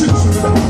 是兄弟